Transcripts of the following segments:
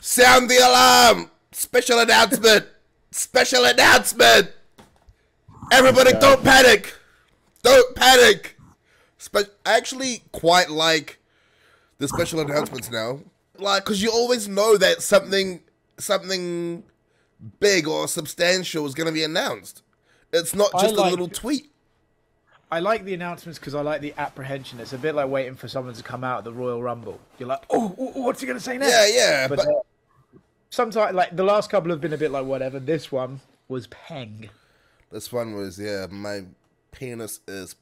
Sound the alarm! Special announcement! Special announcement! Everybody, don't panic! Don't panic! Spe- I actually quite like the special announcements now, like because you always know that something, something big or substantial is going to be announced. It's not just a little tweet. I like the announcements because I like the apprehension. It's a bit like waiting for someone to come out at the Royal Rumble. You're like, oh, oh, oh, what's he going to say next? Yeah, yeah, But, but uh, sometimes, like the last couple have been a bit like whatever. This one was peng. this one was yeah. My penis is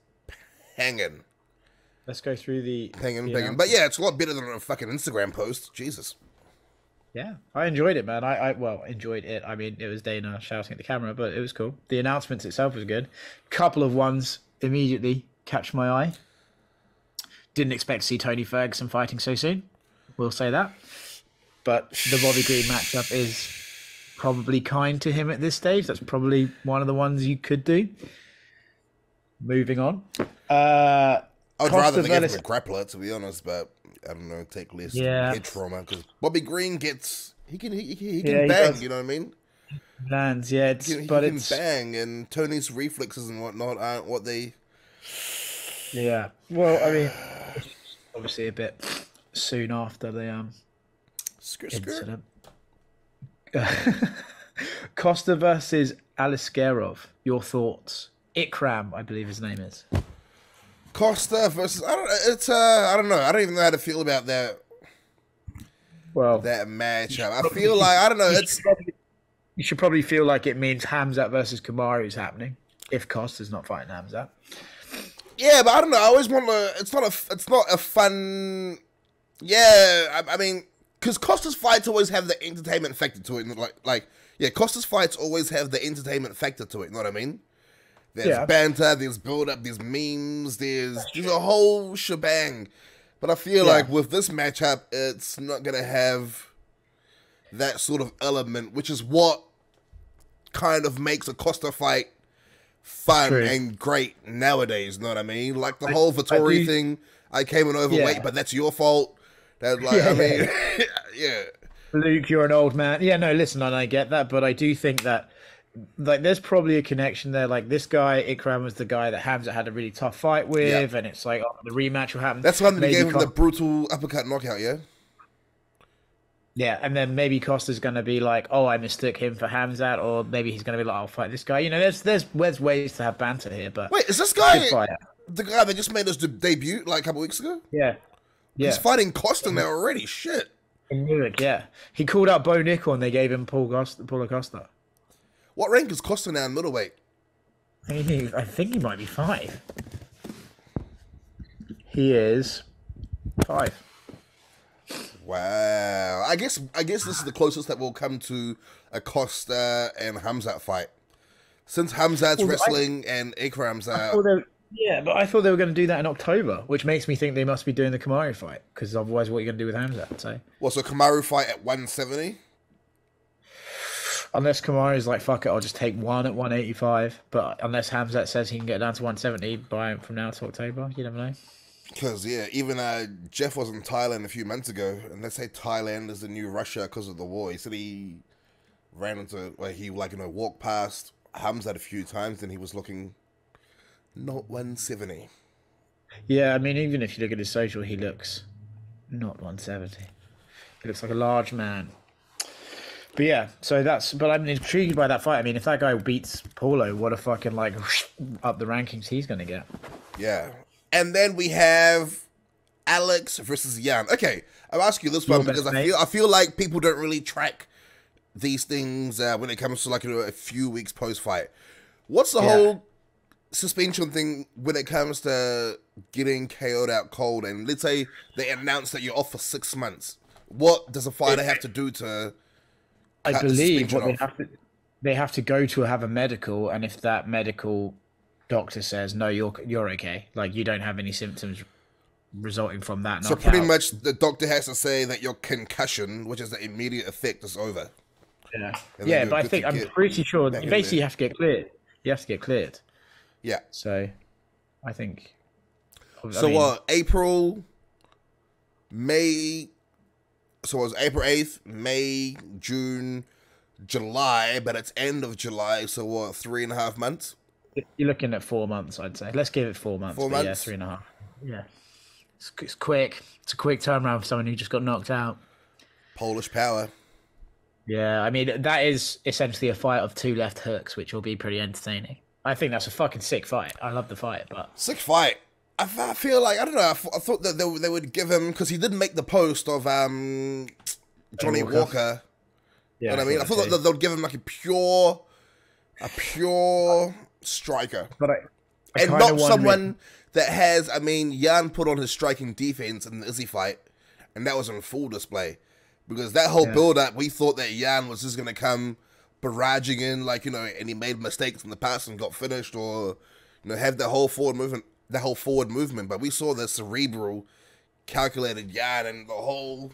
hanging. Let's go through the Hanging, hanging. But yeah, it's a lot better than a fucking Instagram post. Jesus. Yeah, I enjoyed it, man. I, I well enjoyed it. I mean, it was Dana shouting at the camera, but it was cool. The announcements itself was good. Couple of ones immediately catch my eye. Didn't expect to see Tony Ferguson fighting so soon. We'll say that. But the Bobby Green matchup is probably kind to him at this stage. That's probably one of the ones you could do. Moving on. Uh, I would Costa rather they give him a grappler, to be honest, but I don't know, take less Yeah. head trauma because Bobby Green gets he can he, he, he can Yeah, bang, does. you know what I mean? lands, yeah, it's He, can- he but can it's bang, and Tony's reflexes and whatnot aren't what they. Yeah. Well, I mean, obviously a bit soon after the um Skirt, skirt. incident. Costa versus Aliskerov. Your thoughts? Ikram, I believe his name is. Costa versus I don't it's uh I don't know I don't even know how to feel about that Well, that matchup. I feel like I don't know you it's should, probably, you should probably feel like it means Hamzat versus Kamaru is happening if Costa's not fighting Hamzat. yeah, but I don't know. I always want to. It's not a. It's not a fun. Yeah, I, I mean, because Costa's fights always have the entertainment factor to it. Like, like, yeah, Costa's fights always have the entertainment factor to it. You know what I mean? There's Yeah. banter, there's build up, there's memes, there's there's a whole shebang. But I feel Yeah. like with this matchup, it's not gonna have that sort of element, which is what kind of makes a Costa fight fun True. and great nowadays. You know what I mean? Like the whole Vettori do- thing. I came in overweight, Yeah. but that's your fault. That like I Yeah, mean, yeah. Luke, you're an old man. Yeah, no, listen, and I get that, but I do think that like there's probably a connection there. Like this guy, Ikram was the guy that Hamza had a really tough fight with, and it's like oh, the rematch will happen. That's when they gave him the brutal uppercut knockout. Yeah. Yeah, and then maybe Costa's gonna be like, "Oh, I mistook him for Hamzat," or maybe he's gonna be like, "I'll fight this guy." You know, there's there's there's ways to have banter here, but Wait, is this guy the guy that just made his de- debut like a couple weeks ago? Yeah, yeah. He's fighting Costa now already. Shit. In Newark, yeah. He called out Bo Nickal and they gave him Paul Costa. Paulo Costa. What rank is Costa now in middleweight? I, think he, I think he might be five. He is five. Wow. I guess I guess this is the closest that we'll come to a Costa and Hamzat fight. Since Hamzat's Well, I- wrestling and Ikram's I out. Yeah, but I thought they were going to do that in October, which makes me think they must be doing the Kamaru fight because otherwise, what are you going to do with Hamzat? So What's a Kamaru fight at 170? unless Kamaru's like, "Fuck it, I'll just take one at 185," but unless Hamzat says he can get down to 170 by from now to October, you never know. Because, yeah, even uh, Jeff was in Thailand a few months ago, and they say Thailand is the new Russia because of the war. He said he ran into, like, he, like, you know, walked past Hamzat a few times, and he was looking not 170. Yeah, I mean, even if you look at his social, he looks not 170. He looks like a large man. But yeah, so that's. But I'm intrigued by that fight. I mean, if that guy beats Paulo, what a fucking like up the rankings he's gonna get. Yeah. And then we have Alex versus Jan. Okay, I'll ask you this one because I feel I feel like people don't really track these things uh, when it comes to like you know, a few weeks post fight. What's the Yeah. whole suspension thing when it comes to getting KO'd out cold? And let's say they announce that you're off for six months. What does a fighter have to do to? I believe what they have to they have to go to have a medical, and if that medical doctor says no, you're you're okay, like you don't have any symptoms resulting from that. So knockout, pretty much the doctor has to say that your concussion, which is the immediate effect, is over. Yeah, yeah, but I think I'm pretty sure. in Basically, you have to get cleared. You have to get cleared. Yeah. So, I think. I So mean, uh, April, May, so it was April eighth, May, June, July, but it's end of July, so what? Three and a half months. You're looking at four months, I'd say. Let's give it four months. Four but Yeah, three and a half. Yeah, it's, it's quick. It's a quick turnaround for someone who just got knocked out. Polish power. Yeah, I mean that is essentially a fight of two left hooks, which will be pretty entertaining. I think that's a fucking sick fight. I love the fight, but Sick fight. I, f- I feel like I don't know. I, f- I thought that they, would- they would give him because he didn't make the post of um Johnny Walker. Walker. yeah, You know what I mean? I thought that they would give him like a pure, a pure striker, but I, I and not wonder- someone that has. I mean, Jan put on his striking defense in the Izzy fight, and that was on full display. Because that whole Yeah. build up, we thought that Jan was just gonna come barraging in, like you know, and he made mistakes in the past and got finished, or you know, have that whole forward movement, that whole forward movement. But we saw the cerebral, calculated Jan, and the whole,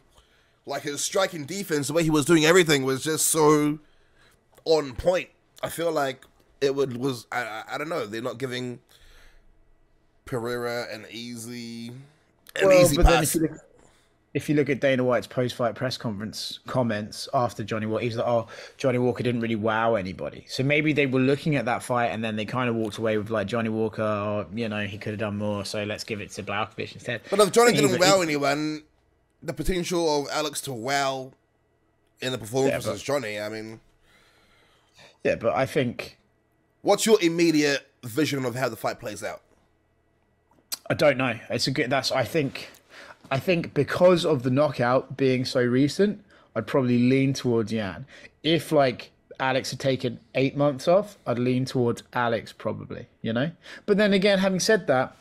like his striking defense, the way he was doing everything was just so on point. I feel like it would was I I, I don't know. They're not giving Pereira an easy, an Well, easy but then pass. If you look, if you look at Dana White's post-fight press conference comments after Johnny Walker, he's like, "Oh, Johnny Walker didn't really wow anybody." So maybe they were looking at that fight and then they kind of walked away with like Johnny Walker, or you know, he could have done more. So let's give it to Blachowicz instead. But if Johnny didn't wow anyone, the potential of Alex to wow in the performance Yeah, but- versus Johnny, I mean, yeah, but I think what's your immediate vision of how the fight plays out? I don't know. It's a good. That's I think. I think because of the knockout being so recent, I'd probably lean towards Yan. If like Alex had taken eight months off, I'd lean towards Alex probably. You know. But then again, having said that,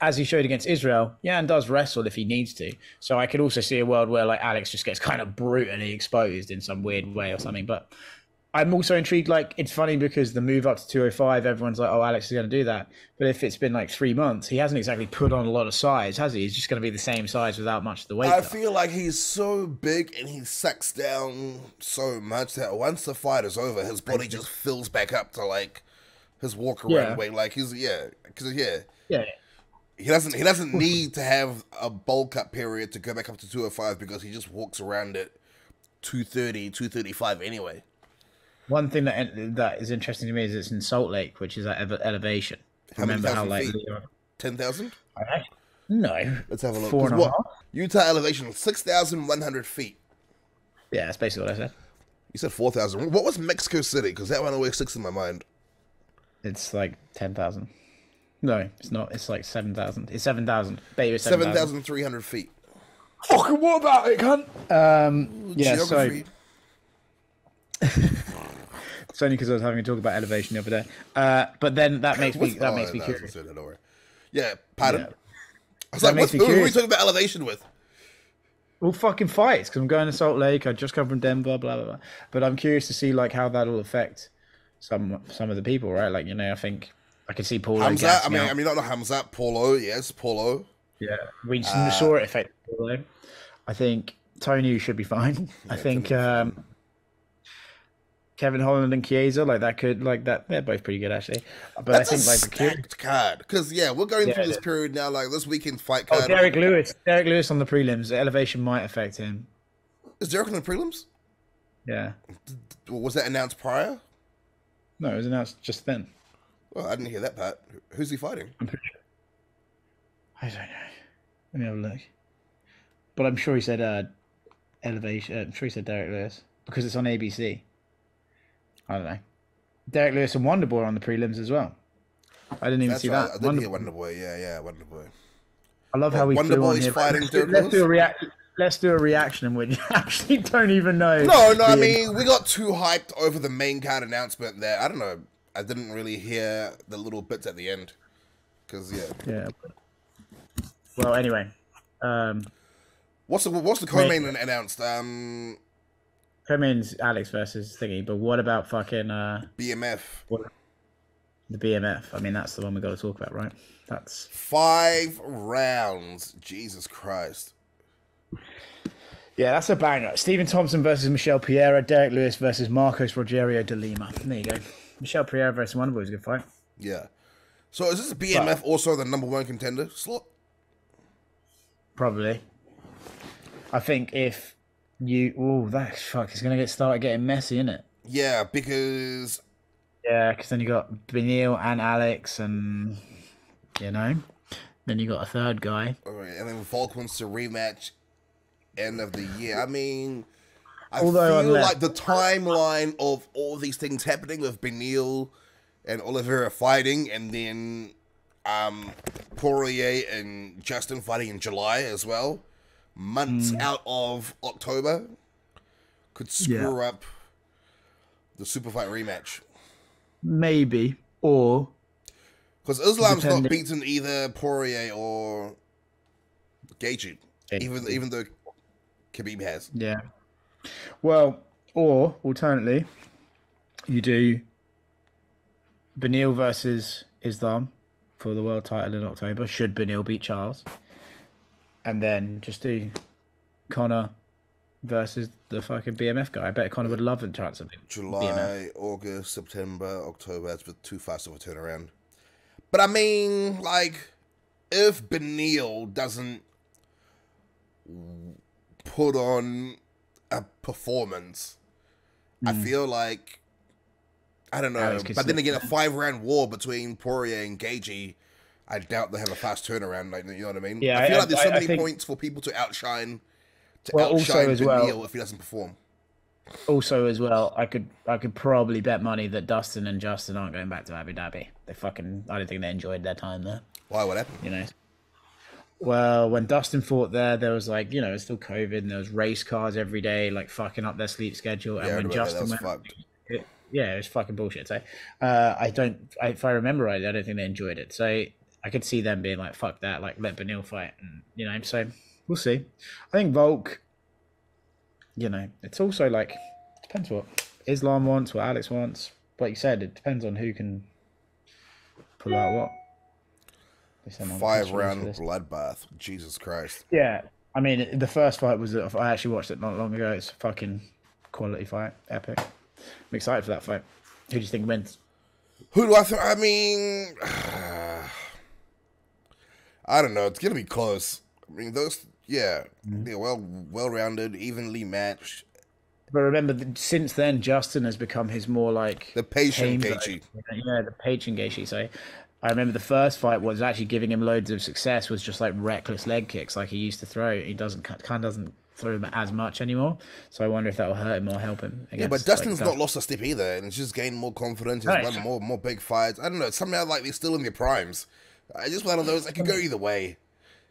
as he showed against Israel, Yan does wrestle if he needs to. So I could also see a world where like Alex just gets kind of brutally exposed in some weird way or something. But I'm also intrigued. Like it's funny because the move up to 205, everyone's like, "Oh, Alex is going to do that." But if it's been like three months, he hasn't exactly put on a lot of size, has he? He's just going to be the same size without much of the weight. I feel like he's so big and he sucks down so much that once the fight is over, his body just fills back up to like his walk around Yeah. weight. Like he's yeah, because yeah, yeah, he doesn't he doesn't need to have a bulk up period to go back up to 205 because he just walks around at 230, 235 anyway. One thing that that is interesting to me is it's in Salt Lake, which is at ele- elevation. How many Remember how like 10,000? no, Let's have a look. Four 'Cause and a what- half? Utah elevation, 6,100 feet. yeah, that's basically what I said. You said 4,000. What was Mexico City? Because that one always sticks in my mind. It's like ten thousand. No, it's not. It's like seven thousand. It's seven thousand. Baby, it's seven thousand. 7,300 feet. Fucking what about it, cunt? Um, yeah, Geography. so it's only because I was having a talk about elevation the other day. Uh, but then that makes me that oh, makes me no, curious. Yeah, pardon? Yeah. I was That like, who, are we talking about elevation with? Well, fucking fights because I'm going to Salt Lake. I just come from Denver, blah blah blah. But I'm curious to see like how that'll affect some some of the people, right? Like you know, I think I can see Paul. Hamza, I mean, I mean, not the Hamza, Paulo, yes, Paulo. Yeah, we Uh, saw it affect. Paulo. I think Tony should be fine. I think um, Kevin Holland and Chiesa, like that could like that. They're both pretty good actually. But That's I think like the stacked card. Because, yeah, we're going through this yeah. period now, like this weekend fight oh, card. Derek Lewis, Derek Lewis on the prelims. The elevation might affect him. Is Derek in the prelims? Yeah, was that announced prior? no, it was announced just then. Well, I didn't hear that part. Who's he fighting? I'm pretty sure. I don't know. Let me have a look. But I'm sure he said uh, elevation. Uh, I'm sure he said Derek Lewis because it's on ABC. I don't know. Derek Lewis and Wonderboy are on the prelims as well. I didn't even That's see right. that. I did Wonder- hear Wonder Boy. Yeah, yeah, Wonder Boy. I love how we Wonder flew on here. fighting Let's do- Let's do a react. Let's do a reaction in which you actually don't even know. No, no, I mean, we got too hyped over the main card announcement there. I don't know. I didn't really hear the little bits at the end. Because, yeah. Yeah. Well, anyway, um, What's the, what's the co-main announced? Um, Cummins Alex versus Thingy, but what about fucking uh, BMF. the BMF? I mean, that's the one we got to talk about, right? That's Five rounds. Jesus Christ. yeah, that's a banger. Stephen Thompson versus Michel Pereira, Derek Lewis versus Marcos Rogerio de Lima. There you go. Michel Pereira versus Wonderboy was a good fight. Yeah. So is this BMF also the number one contender slot? Probably. I think if You oh that fuck is gonna get started getting messy, isn't it? Yeah, because Yeah, because then you got Beneil and Alex, and you know, then you got a third guy. alright, and then Volk wants to rematch end of the year. I mean, I Although feel like the timeline of all these things happening with Beneil and Oliveira fighting, and then um, Poirier and Justin fighting in July as well, months Hmm. out of October, could screw up the super fight rematch. Maybe or Because Islam's not beaten either Poirier or Gaethje, even even though Khabib has. yeah. Well, or alternately, you do Beneil versus Islam for the world title in October. Should Beneil beat Charles, and then just do Conor versus the fucking BMF guy. I bet Conor would love a chance of it. July, August, September, October. That's bit too fast of a turnaround. But I mean, like, if Beneil doesn't put on a performance, I mm. feel like I don't know. But then again, a five round war between Poirier and Gaethje, I doubt they have a fast turnaround. Like, you know what I mean? Yeah, I feel I- like there's so I- I many think- points for people to outshine. To Well, also outshine as Beneil well- if he doesn't perform. Also, as well, I could I could probably bet money that Dustin and Justin aren't going back to Abu Dhabi. They fucking I don't think they enjoyed their time there. Why? What happened? You know. Well, when Dustin fought there, there was like you know it's still COVID and there was race cars every day, like fucking up their sleep schedule. And Yeah, I when remember that. That Justin was went, fucked. it- yeah, it was fucking bullshit. So, uh, I don't, I, if I remember right, I don't think they enjoyed it. So I could see them being like, "Fuck that!" Like let Beneil fight, and you know. So we'll see. I think Volk. You know, it's also like depends what Islam wants, what Alex wants. Like you said, it depends on who can pull out what. They sent on Five round bloodbath. Jesus Christ. Yeah, I mean, the first fight was. Uh, I actually watched it not long ago. It's a fucking quality fight, epic. I'm excited for that fight. Who do you think wins? Who do I think? I mean, I don't know. It's gonna be close. I mean, those, yeah, Mm-hmm. they're well, well rounded, evenly matched. But remember, since then, Justin has become his more like The patient Gaethje. Yeah, the patient Gaethje. So I remember the first fight was actually giving him loads of success. Was just like reckless leg kicks, like he used to throw. He doesn't kind of doesn't throw them as much anymore. So I wonder if that will hurt him or help him. Yeah, but against, Dustin's like, not lost a step either, and he's just gained more confidence. He's Right. won more, more big fights. I don't know. Somehow, like they're still in their primes. I just one of those. It could go either way.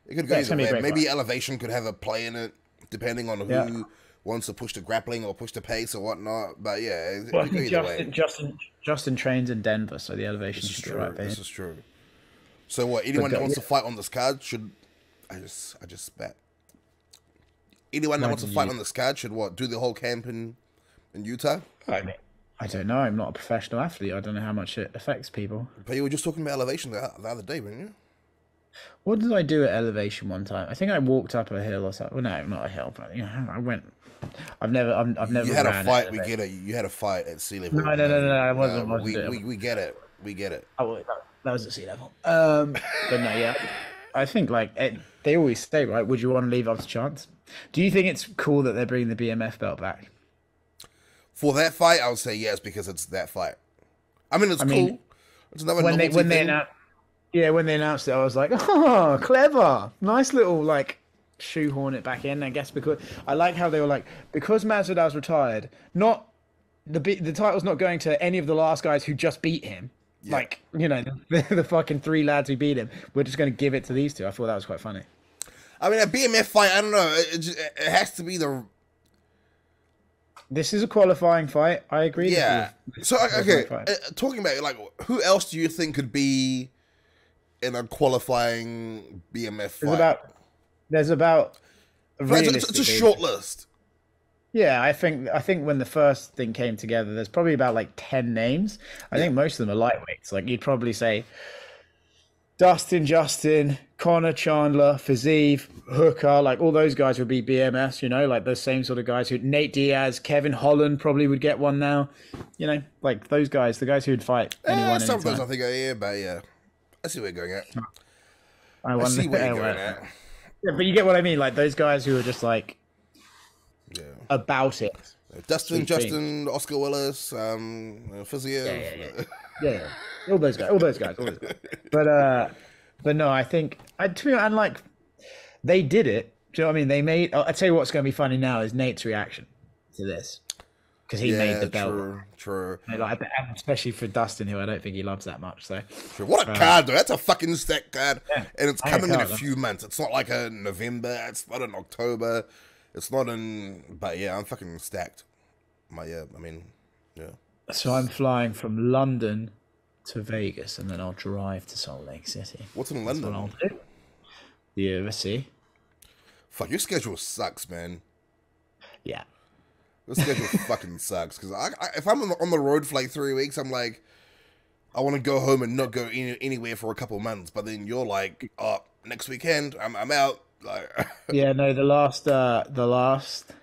It could go Yeah, either gonna be a way. Maybe fight. elevation could have a play in it, depending on who Yeah. wants to push the grappling or push the pace or whatnot. But yeah, it, Well, I it could go think either Justin, way. Justin Justin trains in Denver, so the elevation This is should be true. right there. This is true. So what? Anyone that go- wants to fight on this card should. I just, I just bet. Anyone that wants to fight you- on this card should what? Do the whole camp in, in Utah. I mean, I don't know. I'm not a professional athlete. I don't know how much it affects people. But you were just talking about elevation the, the other day, weren't you? What did I do at elevation one time? I think I walked up a hill or something. Well, no, not a hill, but you know, I went. I've never, I've, I've never. You had a fight. We get it. You had a fight at sea level. No, no, no, no, no, I wasn't- No, we, we, we get it. We get it. Oh, that was at sea level. Um, but no, yeah. I think like it, they always say, right? Would you want to leave up to chance? Do you think it's cool that they're bringing the BMF belt back? For that fight, I would say yes because it's that fight. I mean, it's cool. mean, it's another when they when they announced, yeah, when they announced it, I was like, oh, clever, nice little like shoehorn it back in. I guess because I like how they were like because Masvidal's retired, not the be- the title's not going to any of the last guys who just beat him. Like you know the, the fucking three lads who beat him. We're just going to give it to these two. I thought that was quite funny. I mean, a BMF fight. I don't know. It, it, it has to be the This is a qualifying fight. I agree. yeah. So okay, uh, talking about like who else do you think could be in a qualifying BMF fight? There's about there's about Like, it's, it's a short list. Yeah, I think I think when the first thing came together, there's probably about like ten names. I think most of them are lightweights. Like you'd probably say Dustin, Justin, Conor, Chandler, Fiziev, Hooker, like all those guys would be BMS. You know, like those same sort of guys who Nate Diaz, Kevin Holland probably would get one now. You know, like those guys, the guys who would fight anyone. Eh, some of those I think are yeah, but yeah, I see where you're going at. I I see where you're going at. Yeah, but you get what I mean. Like those guys who are just like Yeah. about it. Dustin, Sweet Justin, Oscar Willis, um, uh, Fiziev. Yeah, yeah, yeah. Yeah, yeah. all those guys, all those guys, all those guys. But uh, but no, I think I to me and like they did it. Do you know what I mean? They made. I'll, I'll tell you what's going to be funny now is Nate's reaction to this because he made the belt. true, true, And, Like, especially for Dustin, who I don't think he loves that much. So true. What a card, though. That's a fucking stack card. Yeah, and it's I coming in a few months. It's not like a November. It's not in October. It's not in. But yeah, I'm fucking stacked. My yeah, I mean, yeah. so I'm flying from London to Vegas, and then I'll drive to Salt Lake City. What's in That's what London? I'll do. The. Fuck, your schedule sucks, man. Yeah. Your schedule fucking sucks. Because I, I, if I'm on the, on the road for like three weeks, I'm like, I want to go home and not go any, anywhere for a couple months. But then you're like, oh, next weekend, I'm, I'm out. Like, yeah no the last uh the last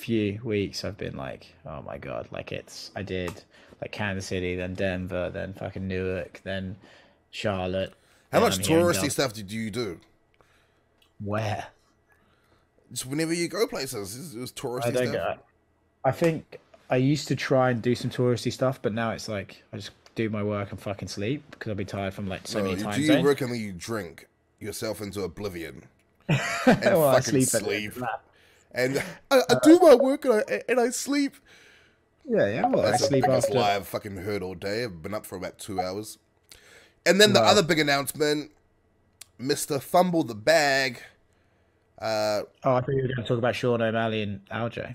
few weeks i've been like oh my god like it's i did like kansas city then denver then fucking newark then charlotte how much touristy stuff did you do? where Just whenever you go places, it's, it's touristy i don't stuff. get i think i used to try and do some touristy stuff but now it's like i just do my work and fucking sleep because i'll be tired from like so No, many times. do you zones work and then you drink yourself into oblivion well, I fucking sleep sleep. End of that. and I, I do my work and I, and I sleep. yeah yeah well, i That's the sleep biggest after lie I've fucking heard all day. I've been up for about two hours. And then the Wow. other big announcement, Mr. Fumble the Bag. Uh, oh i thought you were going to talk about sean o'malley and alj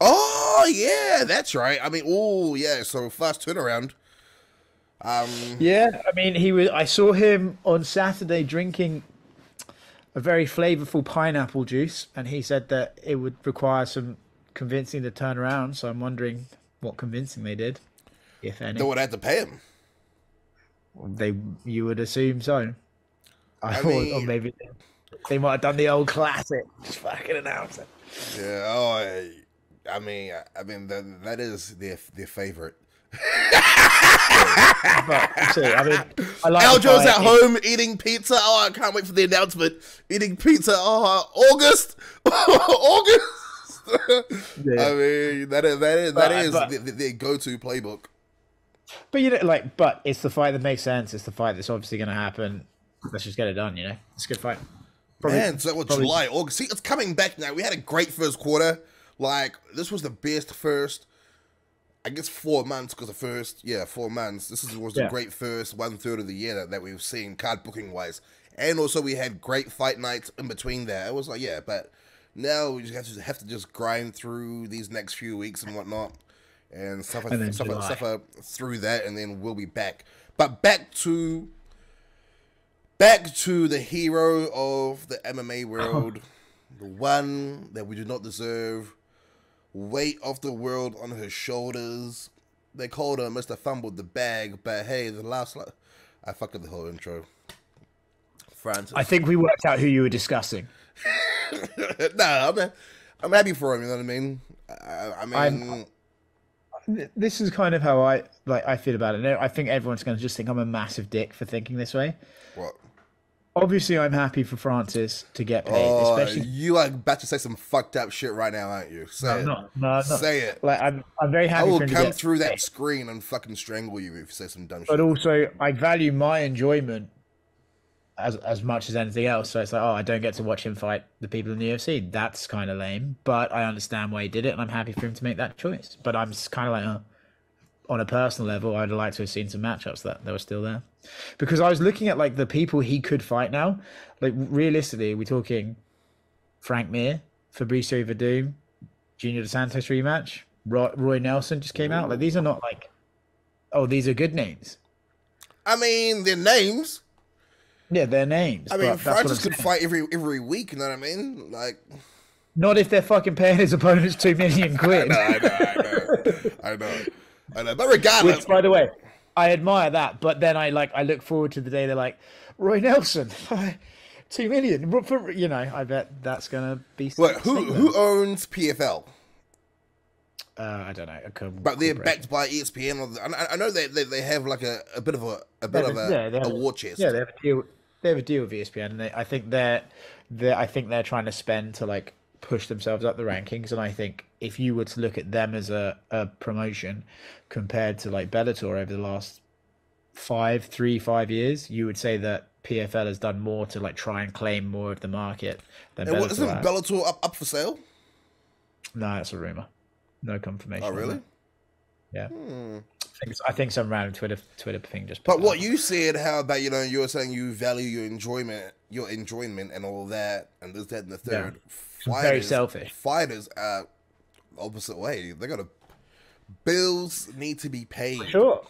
oh, yeah, that's right. I mean, oh, yeah, so fast turnaround. Um, Yeah, I mean, he was. I saw him on Saturday drinking a very flavorful pineapple juice, and he said that it would require some convincing to turn around. So I'm wondering what convincing they did, if any. they would have to pay him. They, you would assume so. I, I or, or maybe they, they might have done the old classic, just fucking announce it. Yeah, oh, I, I mean, I, I mean, that, that is their, their favorite. But see, I mean, I like Aljo's at home eating pizza. Oh, I can't wait for the announcement. Eating pizza. Oh, August, August. Yeah. I mean, that is that is But- is but- the, the, their go-to playbook. But you know, like, but it's the fight that makes sense. It's the fight that's obviously going to happen. Let's just get it done. You know, it's a good fight. Probably- Man, so what, probably- July, August. See, it's coming back now. We had a great first quarter. Like this was the best first. I guess four months because the first, yeah, four months. This is, was the Yeah. great first one third of the year that, that we've seen card booking wise, and also we had great fight nights in between there. It was like yeah, but now we just have to have to just grind through these next few weeks and whatnot, and suffer And suffer, July. suffer through that, and then we'll be back. But back to back to the hero of the MMA world, the one that we do not deserve, weight of the world on his shoulders. They called him Mr. Fumbled the Bag, but hey, the last. li- I fucked up the whole intro. Francis. I think we worked out who you were discussing. no, I'm, I'm happy for him, you know what I mean? I, I mean, I'm- This is kind of how I like. I feel about it. I think everyone's going to just think I'm a massive dick for thinking this way. what? Obviously, I'm happy for Francis to get paid, Oh, especially. you are about to say some fucked up shit right now, aren't you? Say No, it. I'm not. No, Say it. Like I'm, I'm very I happy will for him to come get through that paid. screen and fucking strangle you if you say some dumb But shit. But also, I value my enjoyment as as much as anything else. So it's like, oh, I don't get to watch him fight the people in the UFC. That's kind of lame. But I understand why he did it, and I'm happy for him to make that choice. But I'm kind of like, oh, on a personal level, I'd like to have seen some matchups that, that were still there. Because I was looking at like the people he could fight now. Like realistically, we're talking Frank Mir, Fabricio Werdum, Junior Dos Santos rematch. Roy, Roy Nelson just came out. Like these are not like, oh, these are good names. I mean, their names. Yeah, their names. I mean, Francis could fight every every week. You know what I mean? Like, Not if they're fucking paying his opponents two million quid. no, I know, I know, I know, I know. But regardless, Which, by the way, I admire that. But then I like, I look forward to the day they're like, Roy Nelson, two million. For, you know, I bet that's gonna be. what? Who who owns PFL? Uh, I don't know. But they're backed by ESPN. I, I know they, they they have like a, a bit of a a bit of a, a- yeah, they a war chest. Yeah, they have a deal. They have a deal with ESPN, and they, I think they're, they I think they're trying to spend to like push themselves up the rankings, and I think if you were to look at them as a, a promotion compared to like Bellator over the last five, three, five years, you would say that PFL has done more to like try and claim more of the market than And Bellator. what, isn't has. Bellator up, up for sale? no, that's a rumor. No confirmation. Oh, really? Yeah. Hmm. I, think, I think some random Twitter Twitter thing just. But what up. you said, how about you know, you were saying you value your enjoyment, your enjoyment, and all that, and this, that, and the third. Very selfish. Fighters are opposite way. They got to bills need to be paid. Sure.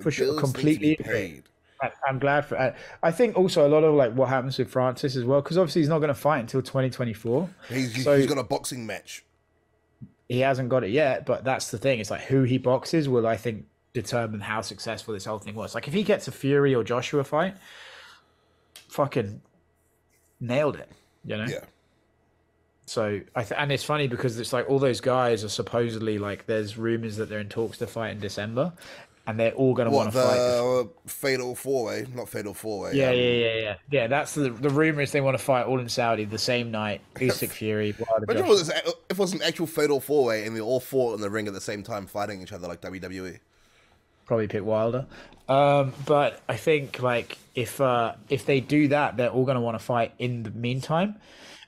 For sure, Bills need to completely be paid. I- I'm glad for. I, I think also a lot of like what happens with Francis as well, because obviously he's not going to fight until 2024. He's, he's- So- he's got a boxing match. He hasn't got it yet, but that's the thing. It's like who he boxes will, I think, determine how successful this whole thing was. Like if he gets a Fury or Joshua fight, fucking nailed it. You know. Yeah. So I th- and it's funny because it's like all those guys are supposedly like there's rumors that they're in talks to fight in December, and they're all going to want to fight. the fatal four way? Not fatal four way. Yeah, yeah, yeah, yeah. Yeah, that's the the rumor is they want to fight all in Saudi the same night. Usyk Fury, Wilder, Imagine if it, was, if it was an actual fatal four way and they all fought in the ring at the same time, fighting each other like. WWE. probably pick Wilder. Um, but I think like if uh, if they do that, they're all going to want to fight in the meantime.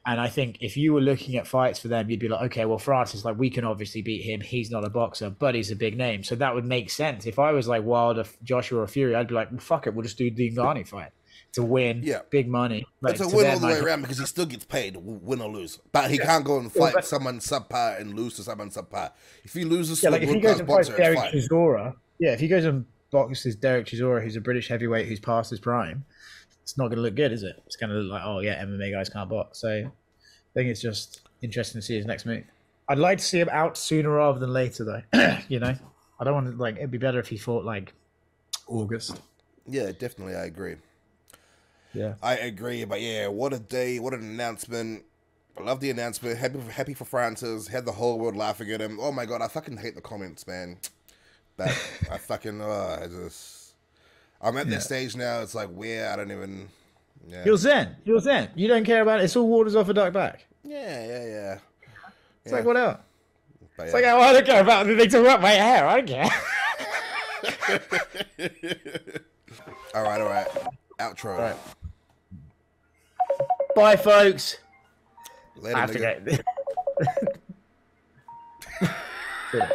And I think if you were looking at fights for them, you'd be like, okay, well, Francis, like we can obviously beat him. He's not a boxer, but he's a big name, so that would make sense. If I was like Wilder, Joshua, or Fury, I'd be like, well, fuck it, we'll just do the Ngannou fight to win, Yeah. big money. Like, It's a to win all the way around because he still gets paid, win or lose. But he can't go and fight but- someone subpar and lose to someone subpar. If he loses Yeah, like if he goes and fights Derek. Chisora, yeah, if he goes and boxes Derek Chisora, who's a British heavyweight who's past his prime, it's not going to look good, is it? It's going to look like, oh yeah, MMA guys can't box. So I think it's just interesting to see his next move. I'd like to see him out sooner rather than later, though. you know, I don't want to like. It'd be better if he fought like August. Yeah, definitely, I agree. Yeah, I agree, but yeah, what a day, what an announcement. I love the announcement. Happy, happy for Francis. Had the whole world laughing at him. Oh my god, I fucking hate the comments, man. But I fucking, uh, I just, I'm at Yeah. that stage now. It's like where I don't even. Yeah, you're Zen. You're Zen. You don't care about it. It's all waters off a duck back. yeah, yeah, yeah. It's like what else? But, It's yeah. like oh, I don't care about. They talk about my hair. I don't care. all right, all right. Outro. All right. Bye, folks. Later, I have to go.